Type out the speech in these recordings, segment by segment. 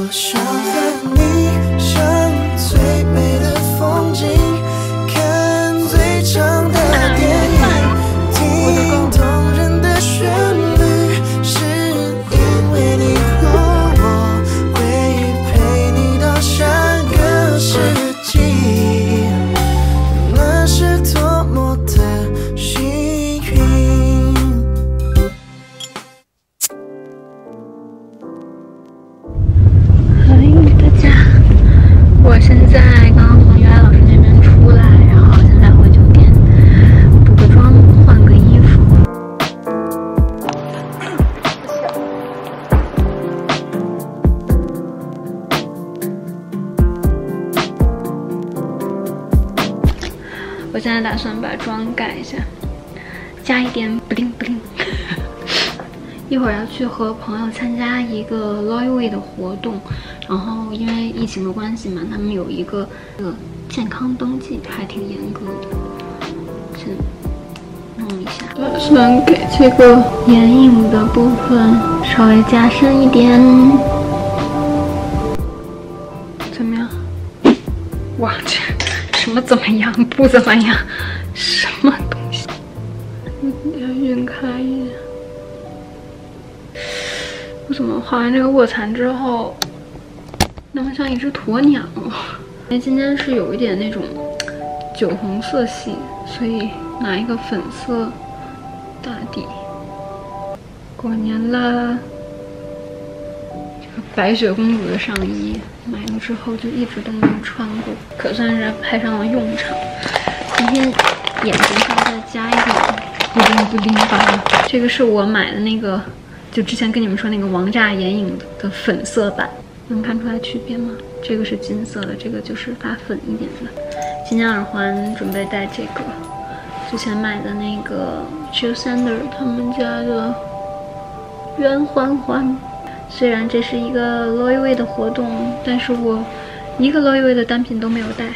我想和你我现在打算把妆改一下，加一点 bling bling。一会儿要去和朋友参加一个 Loyway 的活动，然后因为疫情的关系嘛，他们有一个呃健康登记，还挺严格的，先弄一下。打算给这个眼影的部分稍微加深一点，么怎么样？不怎么样？什么东西？要晕开一点。我怎么画完这个卧蚕之后，那么像一只鸵鸟？因为今天是有一点那种酒红色系，所以拿一个粉色打底。过年啦！白雪公主的上衣买了之后就一直都没有穿过，可算是派上了用场。今天眼睛上再加一点布灵布灵吧。这个是我买的那个。就之前跟你们说那个王炸眼影的粉色版，能看出来区别吗？这个是金色的，这个就是发粉一点的。今天耳环准备戴这个，之前买的那个 Jill Sander 他们家的圆环环。虽然这是一个 Loewe 的活动，但是我一个 Loewe 的单品都没有带。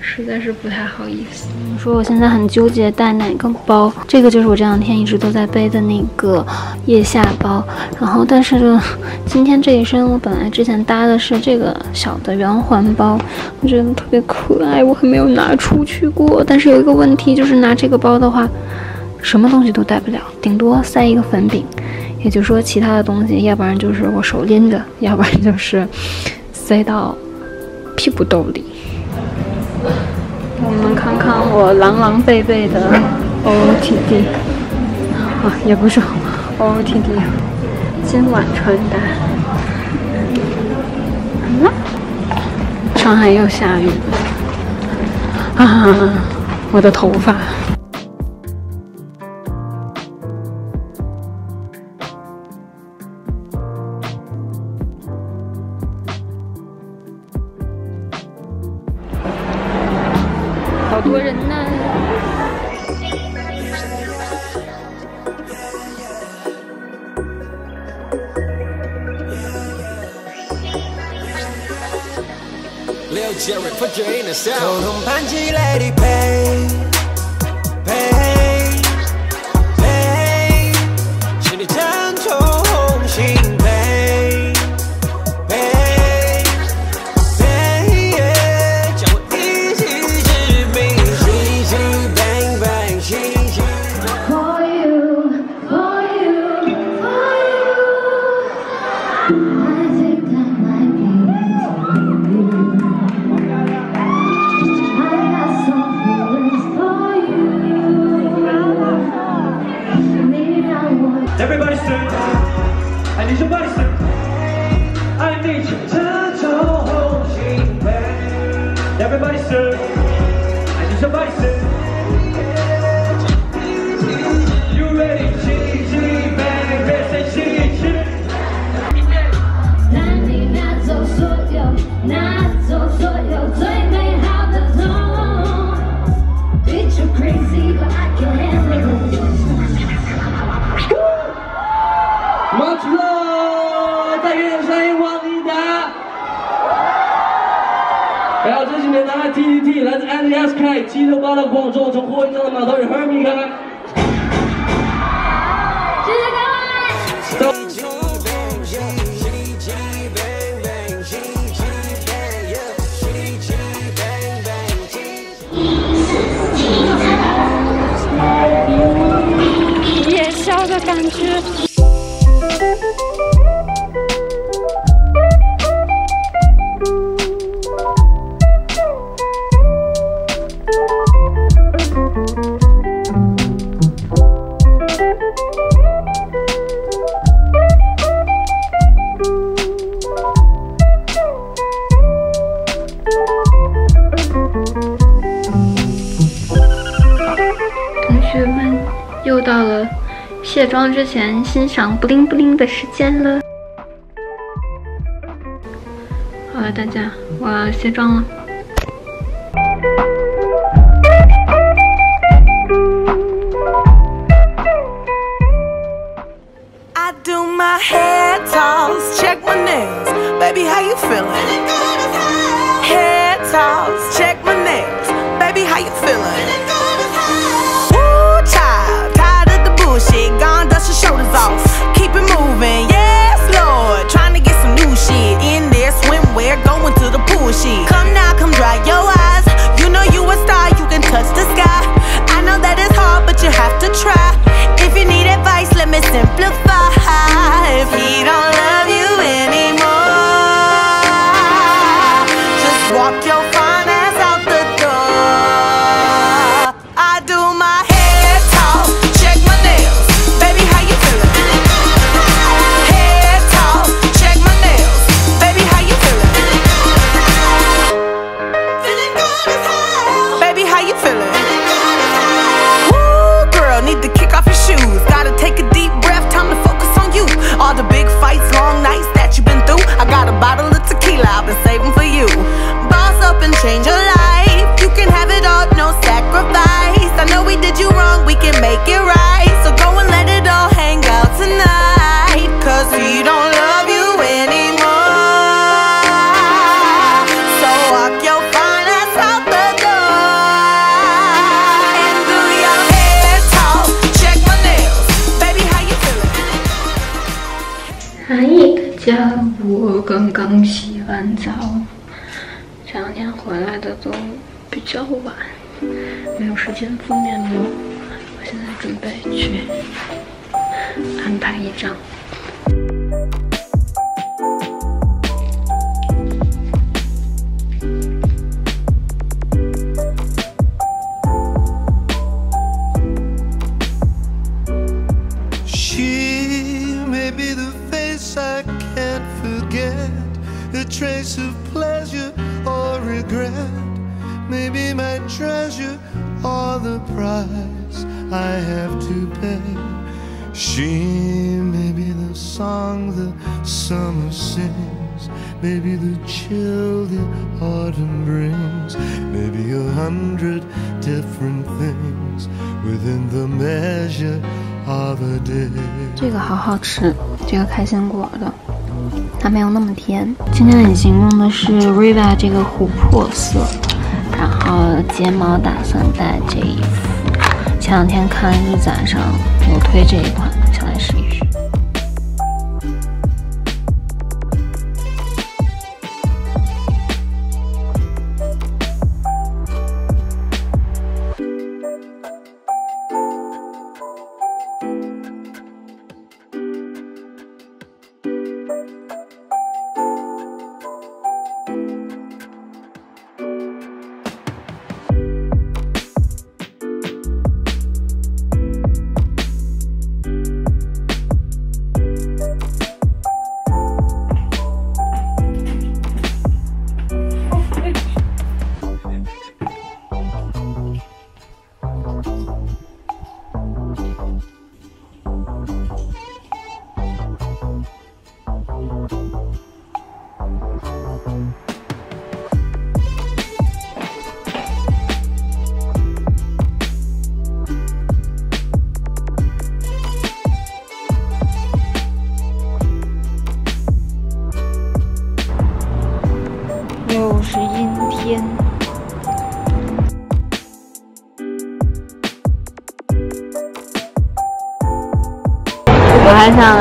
实在是不太好意思。你说我现在很纠结带哪个包，这个就是我这两天一直都在背的那个腋下包。然后，但是今天这一身我本来之前搭的是这个小的圆环包，我觉得特别可爱，我还没有拿出去过。但是有一个问题就是拿这个包的话，什么东西都带不了，顶多塞一个粉饼。也就是说，其他的东西要不然就是我手拎着，要不然就是塞到屁股兜里。我们看看我狼狼狈狈的 OOTD 啊，也不是 OOTD，今晚穿搭。嗯，上海又下雨了啊！我的头发。好多人呢。头痛盘起来的背，背背，是你疼痛心 I need you to hold me back. Everybody serve. 来自 nbsk 七六八的广州从货运站的码头 h e r m i 开谢谢各位。你的感觉。妆之前欣赏布灵布灵的时间了。好了，大家，我要卸妆了。change your life. You can have it all, no sacrifice. I know we did you wrong, we can make it right. So go and let it all hang out tonight. Cause he don't love you anymore. So walk your fine ass out the door. And do your hair talk, check my nails. Baby, how you feeling? 嗨，大家，我刚刚洗完澡， 这两天回来的都比较晚，没有时间敷面膜。我现在准备去安排一张。She may or regret. Maybe my treasure or the price I have to pay. She may be the song the summer sings, maybe the chill the autumn brings, maybe a hundred different things within the measure of a day. 这个好好吃，这个开心果的， 它没有那么甜。今天隐形用的是 Riva 这个琥珀色，然后睫毛打算戴这一副。前两天看日展上有推这一款，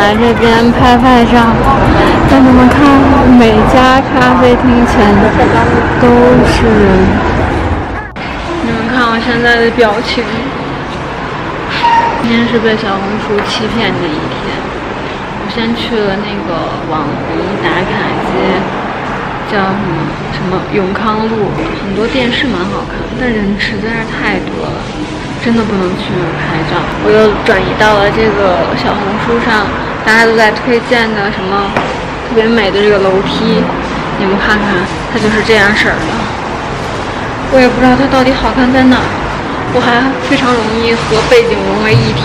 来这边拍拍照，但你们看，每家咖啡厅前的都是人。你们看我现在的表情，今天是被小红书欺骗的一天。我先去了那个网红打卡街，叫什么什么永康路，很多店是蛮好看，但人实在是太多了，真的不能去拍照。我又转移到了这个小红书上，大家都在推荐的什么特别美的这个楼梯，你们看看，它就是这样式儿的。我也不知道它到底好看在哪儿，我还非常容易和背景融为一体。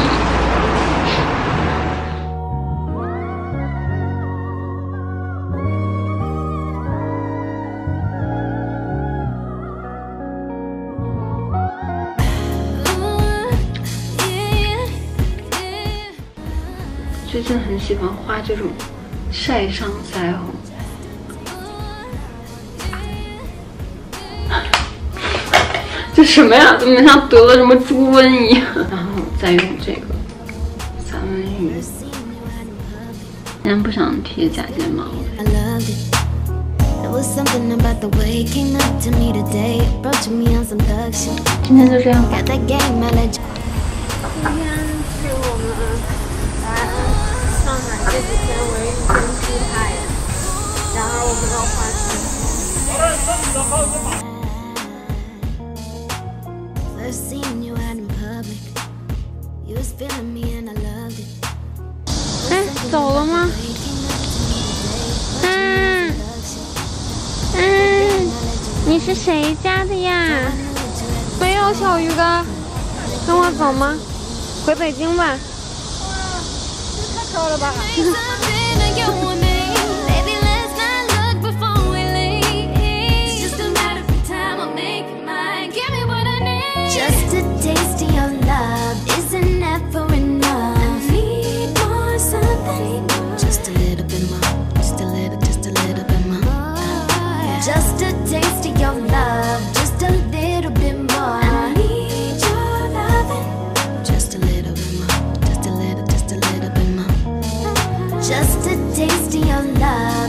最近很喜欢画这种晒伤腮红。这什么呀？怎么像得了什么猪瘟一样？然后再用这个三文鱼。今天不想贴假睫毛。Shit. 今天就这样吧。哎，走了吗？Way he came up to me today, approaching me on 嗯.嗯，I 你是谁家的呀？I 没有小鱼干，跟我走吗？回北京吧。Make something of you and Just a taste of your love